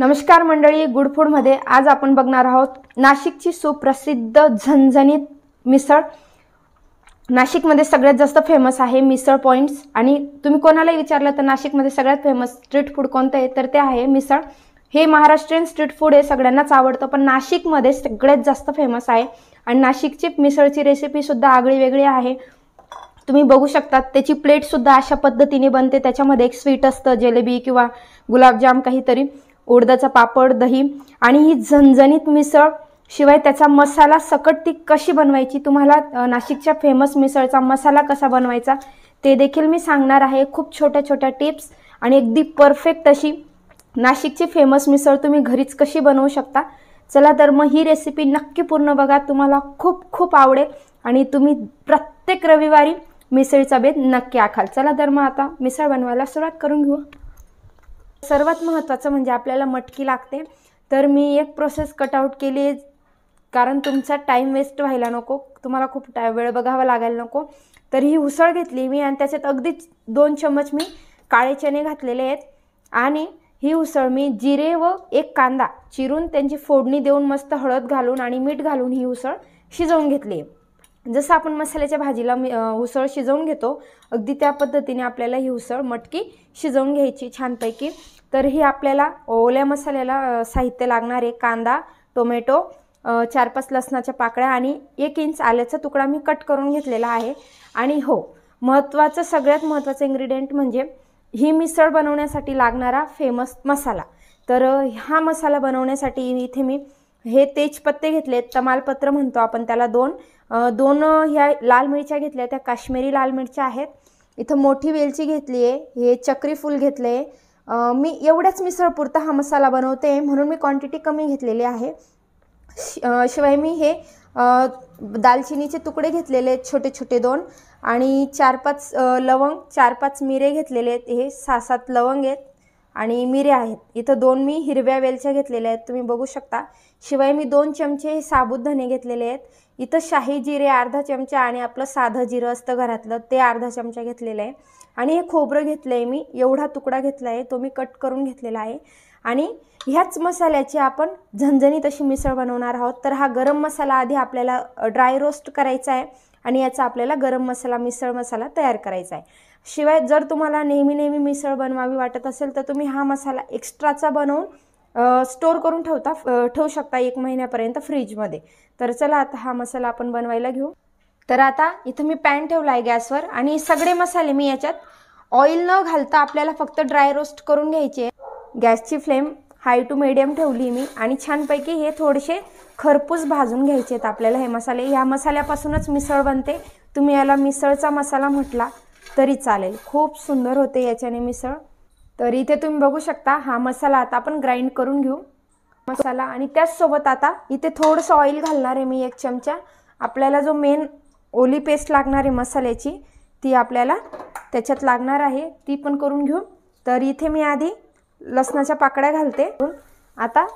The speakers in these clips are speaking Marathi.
नमस्कार मंडळी गुड फूडमध्ये आज आपण बघणार आहोत नाशिकची सुप्रसिद्ध झणझणीत मिसळ. नाशिकमध्ये सगळ्यात जास्त फेमस आहे मिसळ पॉईंट्स आणि तुम्ही कोणालाही विचारलं तर नाशिकमध्ये सगळ्यात फेमस स्ट्रीट फूड कोणतं आहे तर ते आहे मिसळ. हे महाराष्ट्रीयन स्ट्रीट फूड हे सगळ्यांनाच आवडतं पण नाशिकमध्ये सगळ्यात जास्त फेमस आहे. आणि नाशिकची मिसळची रेसिपीसुद्धा आगळी वेगळी आहे. तुम्ही बघू शकता त्याची प्लेटसुद्धा अशा पद्धतीने बनते. त्याच्यामध्ये एक स्वीट असतं जिलेबी किंवा गुलाबजाम काहीतरी. उडदाचा पापड दही आणि ही झणझणीत मिसळ शिवाय त्याचा मसाला सकट ती कशी बनवायची? तुम्हाला नाशिकच्या फेमस मिसळचा मसाला कसा बनवायचा? ते देखील मी सांगणार आहे. खूप छोट्या छोट्या टिप्स आणि अगदी परफेक्ट अशी नाशिकची फेमस मिसळ तुम्ही घरीच कशी बनवू शकता? चला तर मग ही रेसिपी नक्की पूर्ण बघा. तुम्हाला खूप खूप आवडेल आणि तुम्ही प्रत्येक रविवारी मिसळीचा बेत नक्की आखाल. चला तर मग आता मिसळ बनवायला सुरुवात करून घेऊ. सर्वात महत्त्वाचं म्हणजे आपल्याला मटकी लागते. तर मी एक प्रोसेस कटआउट केली कारण तुमचा टाईम वेस्ट व्हायला नको. तुम्हाला खूप टा वेळ बघावा लागायला नको. तर ही उसळ घेतली मी आणि त्याच्यात अगदीच दोन चम्मच मी काळे चणे घातलेले आहेत. आणि ही उसळ मी जिरे व एक कांदा चिरून त्यांची फोडणी देऊन मस्त हळद घालून आणि मीठ घालून ही उसळ शिजवून घेतली आहे. जसं आपण मसाल्याच्या भाजीला मी उसळ शिजवून घेतो अगदी त्या पद्धतीने आपल्याला ही उसळ मटकी शिजवून घ्यायची छानपैकी. तर ही आपल्याला ओल्या मसाल्याला साहित्य लागणार आहे. कांदा टोमॅटो चार पाच लसणाच्या पाकळ्या आणि एक इंच आल्याचा तुकडा मी कट करून घेतलेला आहे. आणि हो महत्त्वाचं सगळ्यात महत्त्वाचं इन्ग्रेडियंट म्हणजे ही मिसळ बनवण्यासाठी लागणारा फेमस मसाला. तर हा मसाला बनवण्यासाठी इथे मी हे तेजपत्ते घेतलेत तमालपत्र म्हणतो आपण त्याला दोन. दोन ह्या लाल मिरच्या घेतल्या त्या काश्मीरी लाल मिरच्या आहेत. इथं मोठी वेलची घेतली आहे हे चक्री फूल घेतलं. आहे मी एवढ्याच मिसळपुरता हा मसाला बनवते म्हणून मी क्वांटिटी कमी घेतलेली आहे. शिवाय मी हे दालचिनीचे तुकडे घेतलेले आहेत छोटे छोटे दोन. आणि चार पाच लवंग चार पाच मिरे घेतलेले आहेत हे सहा सात लवंग आहेत. आणि मिरे आहेत. इथं दोन मी हिरव्या वेलच्या घेतलेल्या आहेत. तुम्ही बघू शकता. शिवाय मी दोन चमचे हे साबुत धने घेतलेले आहेत. इथं शाही जिरे अर्धा चमचा आणि आपलं साधं जिरं असतं घरातलं ते अर्धा चमचा घेतलेलं आहे. आणि हे खोबरं घेतलं आहे मी. एवढा तुकडा घेतला आहे तो मी कट करून घेतलेला आहे. आणि ह्याच मसाल्याची आपण झणझणीत अशी मिसळ बनवणार आहोत. तर हा गरम मसाला आधी आपल्याला ड्राय रोस्ट करायचा आहे. आणि याचा आपल्याला गरम मसाला मिसळ मसाला तयार करायचा आहे. शिवाय जर तुम्हाला नेहमी नेहमी मिसळ बनवावी वाटत असेल तर तुम्ही हा मसाला एक्स्ट्राचा बनवून स्टोर करून ठेवता ठेवू शकता एक महिन्यापर्यंत फ्रीजमध्ये तर चला आता हा मसाला आपण बनवायला घेऊ. तर आता इथं मी पॅन ठेवला आहे गॅसवर आणि सगळे मसाले मी याच्यात ऑइल न घालता आपल्याला फक्त ड्राय रोस्ट करून घ्यायचे गॅसची फ्लेम हाय टू मिडियम ठेवली मी आणि छानपैकी हे थोडेसे खरपूस भाजून घ्यायचे आहेत आपल्याला हे मसाले. ह्या मसाल्यापासूनच मिसळ बनते. तुम्ही याला मिसळचा मसाला म्हटला. तरी चालेल. खूप सुंदर होते याच्याने मिसळ. तर इथे तुम्ही बघू शकता हा मसाला आता आपण ग्राइंड करून घेऊ. मसाला आणि त्याचसोबत आता इथे थोडंसं ऑइल घालणार आहे मी एक चमचा. आपल्याला जो मेन ओली पेस्ट लागणार आहे मसाल्याची ती आपल्याला त्याच्यात लागणार आहे. ती पण करून घेऊ. तर इथे मी आधी लसणाच्या पाकड्या घालते. आता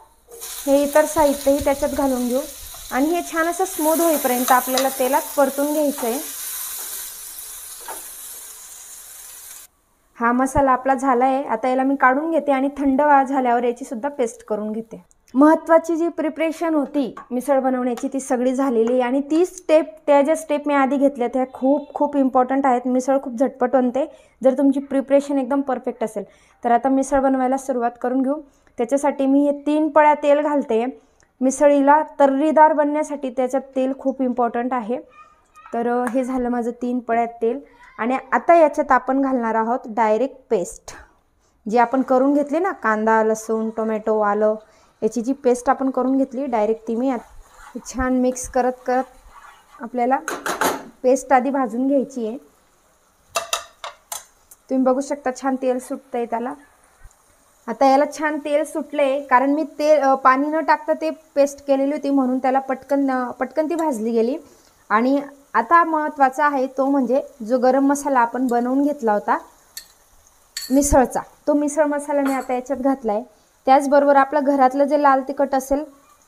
हे इतर साहित्यही त्याच्यात घालून घेऊ. आणि हे छान असं स्मूद होईपर्यंत आपल्याला तेलात परतून घ्यायचं आहे हा मसाला आपला झाला आहे आता याला मी काढून घेते आणि थंड झाल्यावर याची सुद्धा पेस्ट करून घेते. महत्त्वाची जी प्रिपरेशन होती मिसळ बनवण्याची ती सगळी झालेली आणि ती स्टेप त्या ज्या स्टेप मी आधी घेतल्या त्या खूप खूप इम्पॉर्टंट आहेत. मिसळ खूप झटपट बनते. जर तुमची प्रिपरेशन एकदम परफेक्ट असेल तर आता मिसळ बनवायला सुरुवात करून घेऊ. त्याच्यासाठी मी हे तीन पळ्या तेल घालते. मिसळीला तर्रीदार बनण्यासाठी त्याच्यात तेल खूप इम्पॉर्टंट आहे. तर हे झालं माझं तीन पळ्यात तेल. आणि आता याच्यात आपण घालणार आहोत डायरेक्ट पेस्ट जी आपण करून घेतली ना कांदा लसूण टोमॅटो आलं याची जी पेस्ट आपण करून घेतली डायरेक्ट ती मी छान मिक्स करत करत आपल्याला पेस्ट आधी भाजून घ्यायची आहे. तुम्ही बघू शकता छान तेल सुटतं आहे त्याला. आता याला छान तेल सुटलं आहे कारण मी तेल पाणी न टाकता ते पेस्ट केलेली होती म्हणून त्याला पटकन पटकन ती भाजली गेली. आणि आता महत्त्वाचा आहे तो म्हणजे जो गरम मसाला आपण बनवून घेतला होता मिसळचा. तो मिसळ मसाला मी आता याच्यात घातला आहे त्याचबरोबर आपलं घरातलं जे लाल तिखट असेल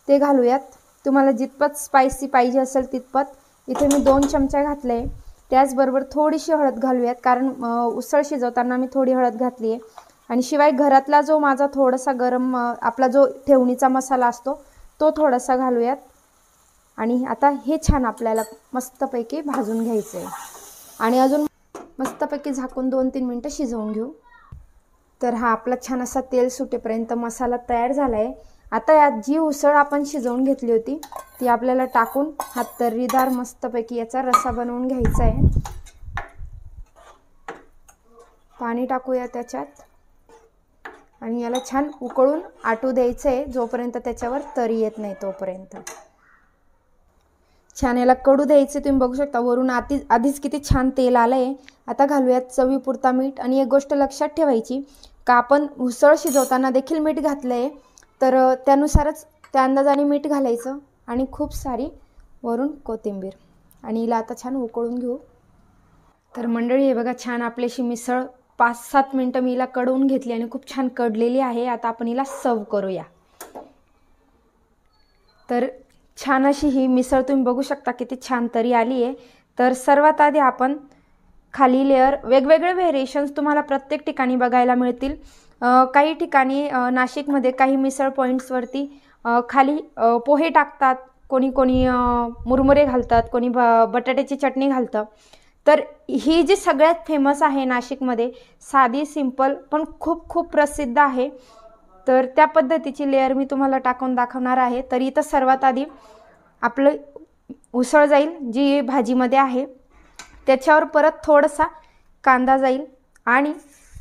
ते घालूयात. तुम्हाला जितपत स्पायसी पाहिजे असेल तितपत. इथे मी दोन चमचा घातले. आहे त्याचबरोबर थोडीशी हळद घालूयात कारण उसळ शिजवताना मी थोडी हळद घातली आहे. आणि शिवाय घरातला जो माझा थोडासा गरम आपला जो ठेवणीचा मसाला असतो तो थोडासा घालूयात. आणि आता हे छान आपल्याला मस्तपैकी भाजून घ्यायचं आहे आणि अजून मस्तपैकी झाकून दोन तीन मिनटं शिजवून घेऊ. तर हा आपला छान असा तेल सुटेपर्यंत मसाला तयार झाला आहे आता यात जी उसळ आपण शिजवून घेतली होती ती आपल्याला टाकून हा तर्रीदार मस्तपैकी याचा रसा बनवून घ्यायचा आहे पाणी टाकूया त्याच्यात. आणि याला छान उकळून आटू द्यायचं आहे जोपर्यंत त्याच्यावर तरी येत नाही तोपर्यंत. छान याला कडू द्यायचे तुम्ही बघू शकता. वरून आधी आधीच किती छान तेल आलं आहे आता घालूयात चवीपुरता मीठ. आणि एक गोष्ट लक्षात ठेवायची का आपण उसळ शिजवताना देखील मीठ घातलं आहे तर त्यानुसारच त्या अंदाजाने मीठ घालायचं. आणि खूप सारी वरून कोथिंबीर. आणि हिला आता छान उकळून घेऊ. तर मंडळी हे बघा छान आपल्याशी मिसळ पाच सात मिनटं मी हिला कडवून घेतली आणि खूप छान कडलेली आहे. आता आपण हिला सर्व करूया. तर छान अशी ही मिसळ तुम्ही बघू शकता किती छान तरी आली आहे. तर सर्वात आधी आपण खाली लेअर वेगवेगळे व्हेरिएशन्स तुम्हाला प्रत्येक ठिकाणी बघायला मिळतील. काही ठिकाणी नाशिकमध्ये काही मिसळ पॉईंट्सवरती खाली पोहे टाकतात कोणी कोणी मुरमुरे घालतात कोणी ब बटाट्याची चटणी घालतं. तर ही जी सगळ्यात फेमस आहे नाशिकमध्ये साधी सिंपल पण खूप खूप प्रसिद्ध आहे. तर त्या पद्धतीची लेअर मी तुम्हाला टाकून दाखवणार आहे. तर इथं सर्वात आधी आपलं उसळ जाईल जी भाजीमध्ये आहे. त्याच्यावर परत थोडासा कांदा जाईल आणि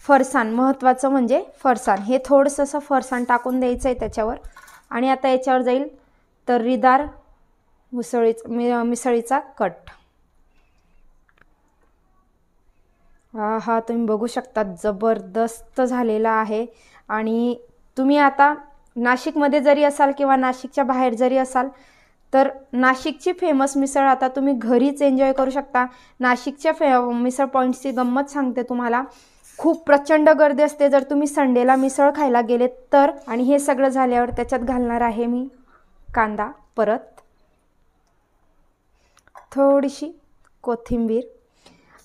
फरसाण महत्त्वाचं म्हणजे फरसाण. हे थोडंसं असं फरसाण टाकून द्यायचं आहे त्याच्यावर. आणि आता याच्यावर जाईल तर्रीदार मुसळीच मि मिसळीचा कट. हा हा तुम्ही बघू शकता जबरदस्त झालेला आहे. आणि तुम्ही आता नाशिकमध्ये जरी असाल किंवा नाशिकच्या बाहेर जरी असाल तर नाशिकची फेमस मिसळ आता तुम्ही घरीच एन्जॉय करू शकता. नाशिकच्या फे मिसळ पॉईंट्सची गंमत सांगते तुम्हाला. खूप प्रचंड गर्दी असते. जर तुम्ही संडेला मिसळ खायला गेलेत तर आणि हे सगळं झाल्यावर त्याच्यात घालणार आहे मी कांदा. परत थोडीशी कोथिंबीर.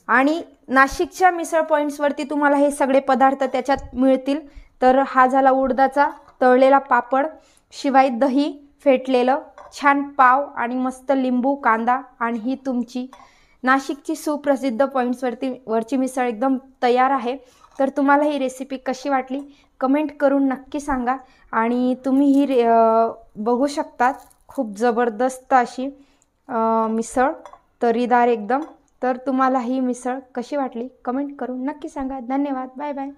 आणि नाशिकच्या मिसळ पॉईंट्सवरती तुम्हाला हे सगळे पदार्थ त्याच्यात मिळतील. तर हा झाला उडदाचा तळलेला पापड. शिवाय दही फेटलेलं छान पाव आणि मस्त लिंबू कांदा आणि ही तुमची नाशिकची सुप्रसिद्ध पॉईंट्सवरती वरची मिसळ एकदम तयार आहे. तर तुम्हाला ही रेसिपी कशी वाटली? कमेंट करून नक्की सांगा. आणि तुम्ही ही रे बघू शकतात खूप जबरदस्त अशी मिसळ तरीदार एकदम. तर तुम्हाला ही मिसळ कशी वाटली? कमेंट करून नक्की सांगा. धन्यवाद. Bye bye